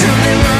till me run